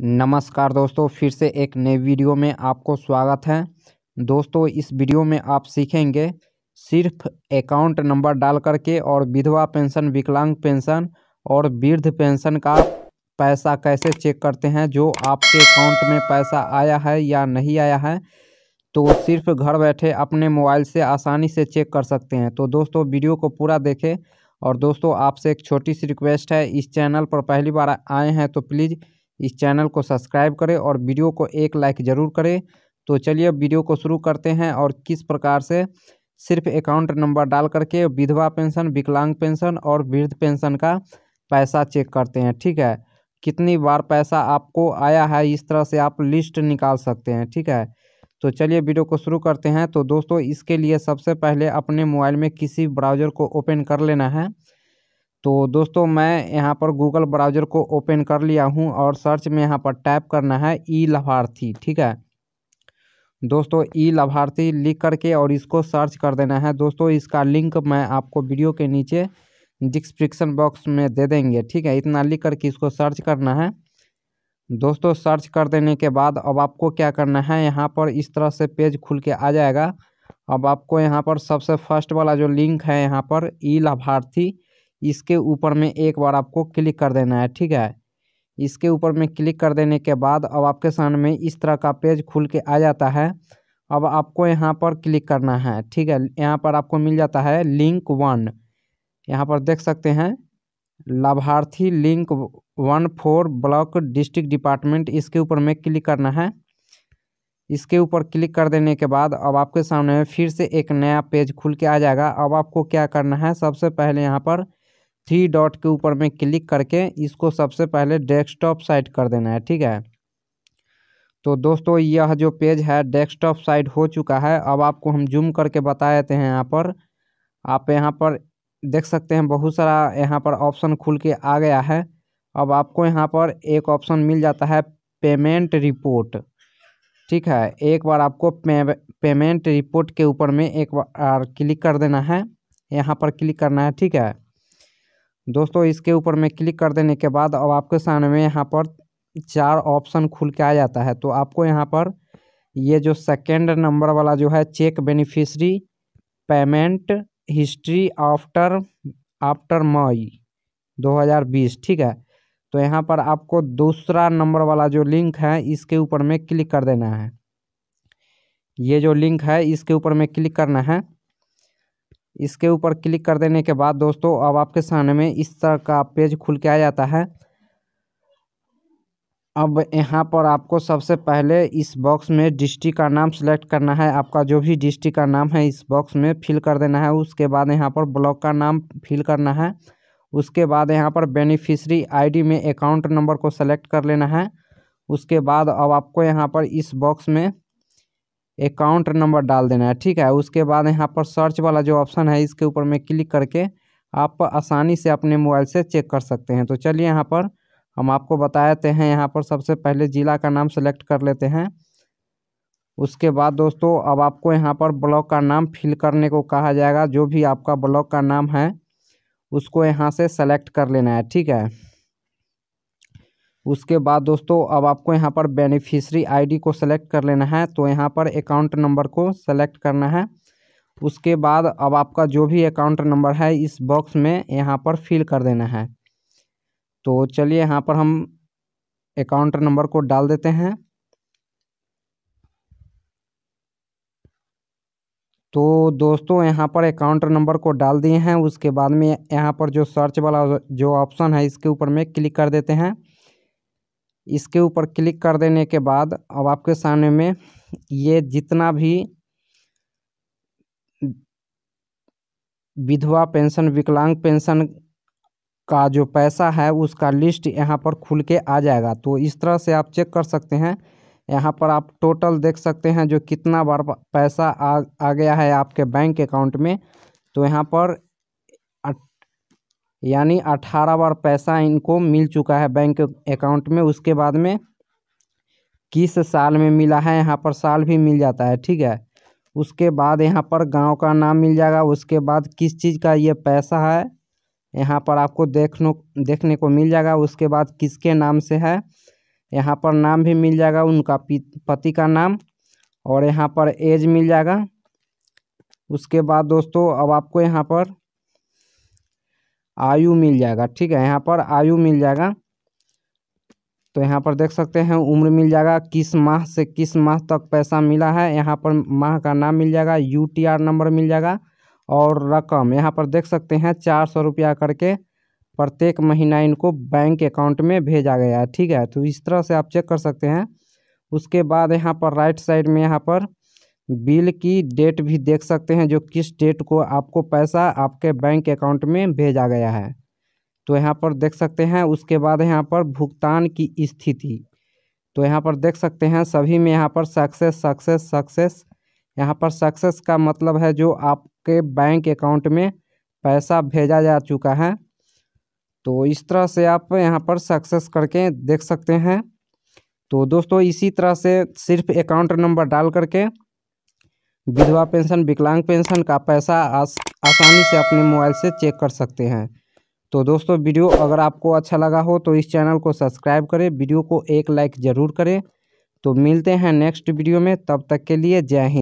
नमस्कार दोस्तों, फिर से एक नए वीडियो में आपको स्वागत है। दोस्तों, इस वीडियो में आप सीखेंगे सिर्फ़ अकाउंट नंबर डाल करके और विधवा पेंशन, विकलांग पेंशन और वृद्ध पेंशन का पैसा कैसे चेक करते हैं, जो आपके अकाउंट में पैसा आया है या नहीं आया है तो सिर्फ़ घर बैठे अपने मोबाइल से आसानी से चेक कर सकते हैं। तो दोस्तों, वीडियो को पूरा देखें। और दोस्तों, आपसे एक छोटी सी रिक्वेस्ट है, इस चैनल पर पहली बार आए हैं तो प्लीज़ इस चैनल को सब्सक्राइब करें और वीडियो को एक लाइक ज़रूर करें। तो चलिए वीडियो को शुरू करते हैं और किस प्रकार से सिर्फ़ अकाउंट नंबर डाल करके विधवा पेंशन, विकलांग पेंशन और वृद्ध पेंशन का पैसा चेक करते हैं, ठीक है? कितनी बार पैसा आपको आया है, इस तरह से आप लिस्ट निकाल सकते हैं, ठीक है? तो चलिए वीडियो को शुरू करते हैं। तो दोस्तों, इसके लिए सबसे पहले अपने मोबाइल में किसी ब्राउज़र को ओपन कर लेना है। तो दोस्तों, मैं यहाँ पर गूगल ब्राउज़र को ओपन कर लिया हूँ और सर्च में यहाँ पर टाइप करना है ई लाभार्थी ठीक है? दोस्तों ई लाभार्थी लिख करके और इसको सर्च कर देना है। दोस्तों, इसका लिंक मैं आपको वीडियो के नीचे डिस्क्रिप्शन बॉक्स में दे देंगे, ठीक है? इतना लिख करके इसको सर्च करना है। दोस्तों सर्च कर देने के बाद अब आपको क्या करना है, यहाँ पर इस तरह से पेज खुल के आ जाएगा। अब आपको यहाँ पर सबसे फ़र्स्ट वाला जो लिंक है, यहाँ पर ई लाभार्थी इसके ऊपर में एक बार आपको क्लिक कर देना है, ठीक है? इसके ऊपर में क्लिक कर देने के बाद अब आपके सामने में इस तरह का पेज खुल के आ जाता है। अब आपको यहाँ पर क्लिक करना है, ठीक है? यहाँ पर आपको मिल जाता है लिंक वन। यहाँ पर देख सकते हैं, लाभार्थी link one four block district department, इसके ऊपर में क्लिक करना है। इसके ऊपर क्लिक कर देने के बाद अब आपके सामने फिर से एक नया पेज खुल के आ जाएगा। अब आपको क्या करना है, सबसे पहले यहाँ पर थ्री डॉट के ऊपर में क्लिक करके इसको सबसे पहले डेस्कटॉप साइट कर देना है ठीक है? तो दोस्तों यह जो पेज है डेस्कटॉप साइट हो चुका है। अब आपको हम जूम करके बता देते हैं यहाँ पर। आप यहाँ पर देख सकते हैं बहुत सारा यहाँ पर ऑप्शन खुल के आ गया है। अब आपको यहाँ पर एक ऑप्शन मिल जाता है पेमेंट रिपोर्ट ठीक है? एक बार आपको पे, पेमेंट रिपोर्ट के ऊपर में एक बार क्लिक कर देना है। यहाँ पर क्लिक करना है ठीक है? दोस्तों, इसके ऊपर में क्लिक कर देने के बाद अब आपके सामने यहाँ पर चार ऑप्शन खुल के आ जाता है। तो आपको यहाँ पर ये जो सेकेंड नंबर वाला जो है check beneficiary payment history after after May 2020 ठीक है? तो यहाँ पर आपको दूसरा नंबर वाला जो लिंक है, इसके ऊपर में क्लिक कर देना है। ये जो लिंक है, इसके ऊपर में क्लिक करना है। इसके ऊपर क्लिक कर देने के बाद दोस्तों, अब आपके सामने में इस तरह का पेज खुल के आ जाता है। अब यहाँ पर आपको सबसे पहले इस बॉक्स में डिस्ट्रिक्ट का नाम सेलेक्ट करना है। आपका जो भी डिस्ट्रिक्ट का नाम है, इस बॉक्स में फिल कर देना है। उसके बाद यहाँ पर ब्लॉक का नाम फिल करना है। उसके बाद यहाँ पर बेनिफिशरी आईडी में अकाउंट नंबर को सेलेक्ट कर लेना है। उसके बाद अब आपको यहाँ पर इस बॉक्स में अकाउंट नंबर डाल देना है, ठीक है? उसके बाद यहाँ पर सर्च वाला जो ऑप्शन है, इसके ऊपर में क्लिक करके आप आसानी से अपने मोबाइल से चेक कर सकते हैं। तो चलिए यहाँ पर हम आपको बता देते हैं। यहाँ पर सबसे पहले ज़िला का नाम सेलेक्ट कर लेते हैं। उसके बाद दोस्तों, अब आपको यहाँ पर ब्लॉक का नाम फिल करने को कहा जाएगा। जो भी आपका ब्लॉक का नाम है, उसको यहाँ से सेलेक्ट कर लेना है, ठीक है? उसके बाद दोस्तों, अब आपको यहाँ पर बेनिफिशरी आईडी को सेलेक्ट कर लेना है तो यहाँ पर अकाउंट नंबर को सेलेक्ट करना है। उसके बाद अब आपका जो भी अकाउंट नंबर है, इस बॉक्स में यहाँ पर फिल कर देना है। तो चलिए यहाँ पर हम अकाउंट नंबर को डाल देते हैं। तो दोस्तों, यहाँ पर अकाउंट नंबर को डाल दिए हैं, उसके बाद में यहाँ पर जो सर्च वाला जो ऑप्शन है, इसके ऊपर में क्लिक कर देते हैं। इसके ऊपर क्लिक कर देने के बाद अब आपके सामने में ये जितना भी विधवा पेंशन, विकलांग पेंशन का जो पैसा है, उसका लिस्ट यहाँ पर खुल के आ जाएगा। तो इस तरह से आप चेक कर सकते हैं। यहाँ पर आप टोटल देख सकते हैं जो कितना बार पैसा आ आ गया है आपके बैंक अकाउंट में। तो यहाँ पर यानी अठारह बार पैसा इनको मिल चुका है बैंक अकाउंट में, उसके बाद में किस साल में मिला है, यहाँ पर साल भी मिल जाता है, ठीक है? उसके बाद यहाँ पर गाँव का नाम मिल जाएगा, उसके बाद किस चीज़ का ये पैसा है, यहाँ पर आपको देखने देखने को मिल जाएगा, उसके बाद किसके नाम से है, यहाँ पर नाम भी मिल जाएगा, उनका पति का नाम, और यहाँ पर एज मिल जाएगा, उसके बाद दोस्तों, अब आपको यहाँ पर आयु मिल जाएगा, ठीक है? यहाँ पर आयु मिल जाएगा। तो यहाँ पर देख सकते हैं, उम्र मिल जाएगा, किस माह से किस माह तक पैसा मिला है? यहाँ पर माह का नाम मिल जाएगा यू टी आर नंबर मिल जाएगा और रकम। यहाँ पर देख सकते हैं, चार सौ रुपया करके प्रत्येक महीना इनको बैंक अकाउंट में भेजा गया है, ठीक है? तो इस तरह से आप चेक कर सकते हैं। उसके बाद यहाँ पर राइट साइड में यहाँ पर बिल की डेट भी देख सकते हैं, जो किस डेट को आपको पैसा आपके बैंक अकाउंट में भेजा गया है। तो यहाँ पर देख सकते हैं, उसके बाद यहाँ पर भुगतान की स्थिति। तो यहाँ पर देख सकते हैं, सभी में यहाँ पर सक्सेस सक्सेस सक्सेस। यहाँ पर सक्सेस का मतलब है जो आपके बैंक अकाउंट में पैसा भेजा जा चुका है। तो इस तरह से आप यहाँ पर सक्सेस करके देख सकते हैं। तो दोस्तों, इसी तरह से सिर्फ़ अकाउंट नंबर डाल करके विधवा पेंशन विकलांग पेंशन का पैसा आस, आसानी से अपने मोबाइल से चेक कर सकते हैं। तो दोस्तों वीडियो अगर आपको अच्छा लगा हो तो इस चैनल को सब्सक्राइब करें वीडियो को एक लाइक ज़रूर करें। तो मिलते हैं नेक्स्ट वीडियो में तब तक के लिए जय हिंद।